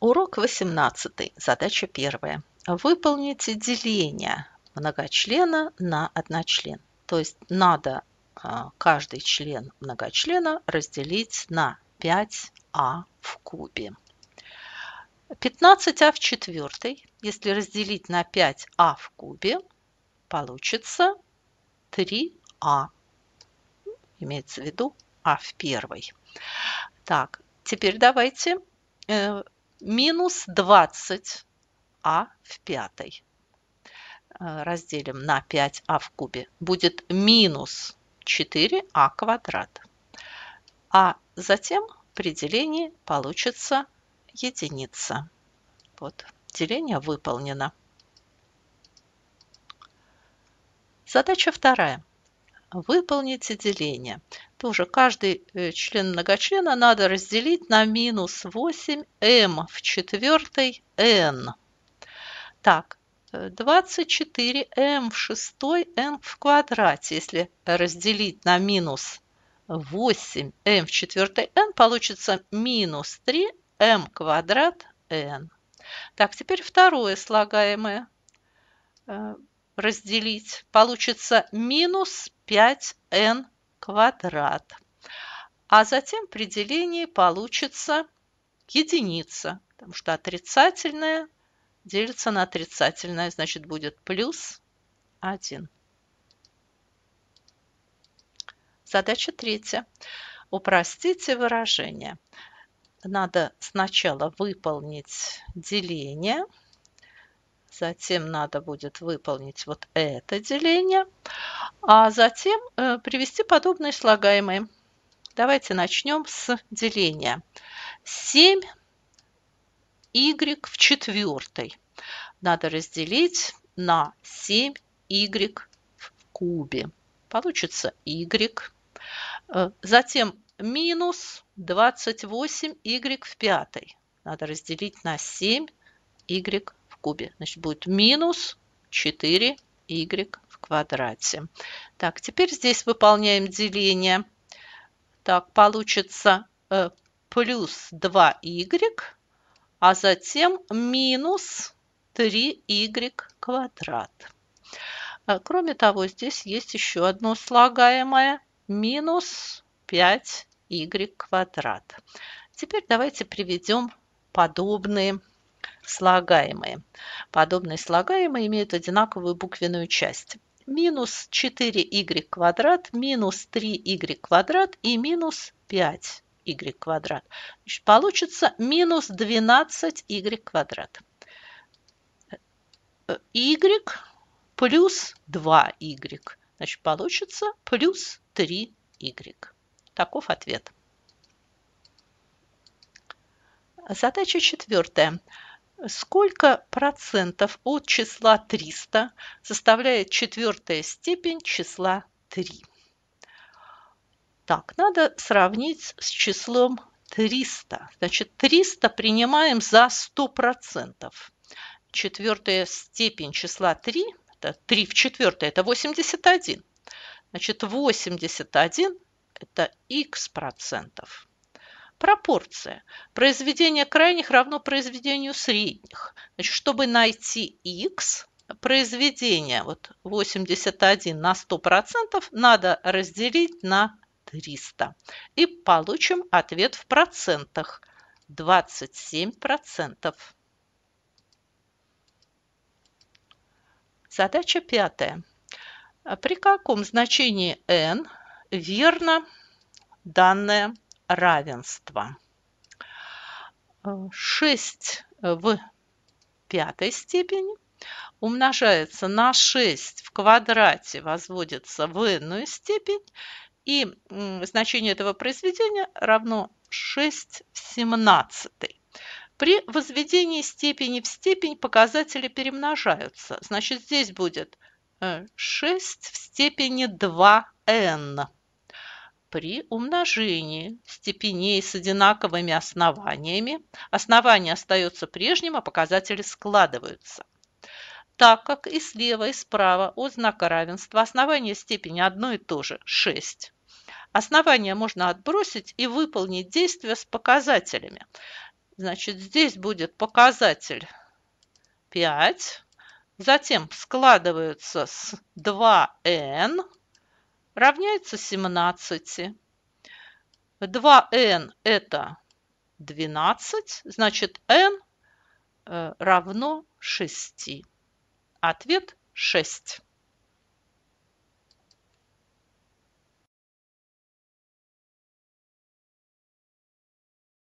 Урок 18. Задача первая. Выполните деление многочлена на одночлен. То есть надо а, каждый член многочлена разделить на 5а в кубе. 15а в четвертой, если разделить на 5а в кубе, получится 3а. Имеется в виду а в первой. Так, теперь давайте э, минус 20 а в пятой. Э, разделим на 5а в кубе. Будет минус 4а квадрат. А затем при делении получится единица. Вот, деление выполнено. Задача вторая. Выполните деление. Тоже каждый э, член многочлена надо разделить на минус 8m в четвертой n. Так, 24m в шестой n в квадрате. Если разделить на минус 8m в четвертой n, получится минус 3m квадрат n. Так, теперь второе слагаемое э, разделить. Получится минус 5n квадрат. А затем при делении получится единица, потому что отрицательное делится на отрицательное, значит будет плюс 1. Задача третья. Упростите выражение. Надо сначала выполнить деление – затем надо будет выполнить вот это деление, а затем э, привести подобные слагаемые. Давайте начнем с деления. 7 y в четвертой надо разделить на 7 y в кубе. Получится y. Э, затем минус 28 y в пятой. Надо разделить на 7 y кубе. Значит, будет минус 4y в квадрате. Так, теперь здесь выполняем деление. Так, получится э, плюс 2y, а затем минус 3y квадрат. А, кроме того, здесь есть еще одно слагаемое минус 5y квадрат. Теперь давайте приведем подобные слагаемые. Подобные слагаемые имеют одинаковую буквенную часть. Минус 4y квадрат, минус 3y квадрат и минус 5y квадрат. Значит, получится минус 12y квадрат. y плюс 2y. Значит, получится плюс 3y. Таков ответ. Задача четвертая. Сколько процентов от числа 300 составляет четвертая степень числа 3? Так, надо сравнить с числом 300. Значит, 300 принимаем за 100%. Четвертая степень числа 3, это 3 в четвертой, это 81. Значит, 81 это x процентов. Пропорция. Произведение крайних равно произведению средних. Значит, чтобы найти x, произведение вот 81 на 100% надо разделить на 300. И получим ответ в процентах. 27%. Задача пятая. При каком значении n верно данное равенства. 6 в пятой степени умножается на 6 в квадрате, возводится в n степень, и значение этого произведения равно 6 в 17. При возведении степени в степень показатели перемножаются. Значит, здесь будет 6 в степени 2n при умножении степеней с одинаковыми основаниями основание остается прежним, а показатели складываются. Так как и слева, и справа от знака равенства основание степени одно и то же – 6, основание можно отбросить и выполнить действие с показателями. Значит, здесь будет показатель 5. Затем складываются с 2n равняется 17. 2n это 12, значит n э, равно 6. Ответ 6.